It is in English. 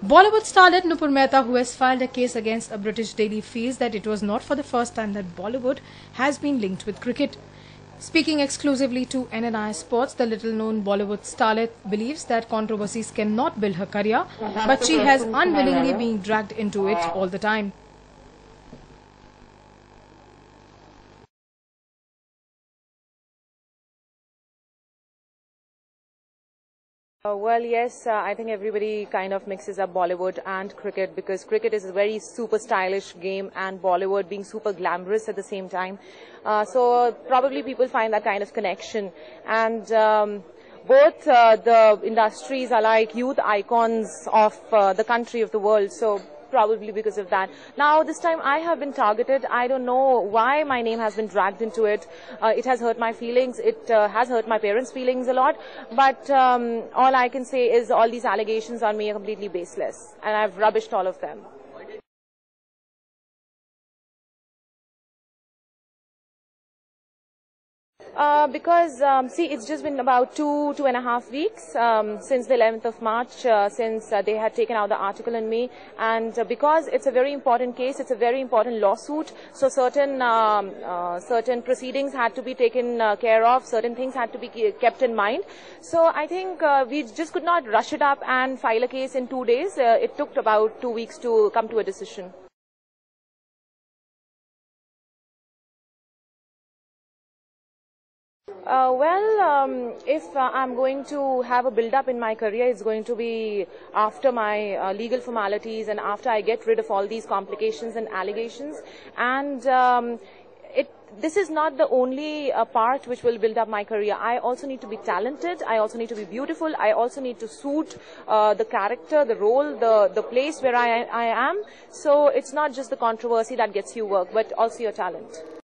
Bollywood starlet Nupur Mehta, who has filed a case against a British daily, feels that it was not for the first time that Bollywood has been linked with cricket. Speaking exclusively to NNI Sports, the little-known Bollywood starlet believes that controversies cannot build her career, but she has unwillingly been dragged into it all the time. Uh, well, yes, uh, I think everybody kind of mixes up Bollywood and cricket because cricket is a very super stylish game and Bollywood being super glamorous at the same time. Uh, so probably people find that kind of connection. And um, both uh, the industries are like youth icons of uh, the country of the world. So probably because of that. Now, this time I have been targeted. I don't know why my name has been dragged into it. Uh, it has hurt my feelings. It uh, has hurt my parents' feelings a lot. But um, all I can say is all these allegations on me are completely baseless. And I've rubbished all of them. Uh, because um, see, it's just been about two two and a half weeks um, since the 11th of March, uh, since uh, they had taken out the article on me, and uh, because it's a very important case, it's a very important lawsuit. So certain um, uh, certain proceedings had to be taken uh, care of, certain things had to be kept in mind. So I think we just could not rush it up and file a case in two days. it took about two weeks to come to a decision. Uh, well, um, if uh, I'm going to have a build-up in my career, it's going to be after my uh, legal formalities and after I get rid of all these complications and allegations. And um, it, this is not the only uh, part which will build up my career. I also need to be talented. I also need to be beautiful. I also need to suit uh, the character, the role, the, the place where I, I am. So it's not just the controversy that gets you work, but also your talent.